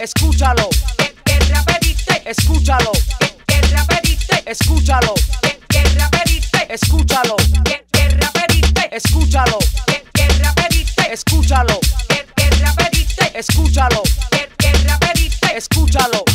Escúchalo. Que rapediste. Escúchalo. Que rapediste. Escúchalo. Que rapediste. Escúchalo. Que rapediste. Escúchalo. Que rapediste. Escúchalo. Que rapediste. Escúchalo. Que rapediste. Escúchalo.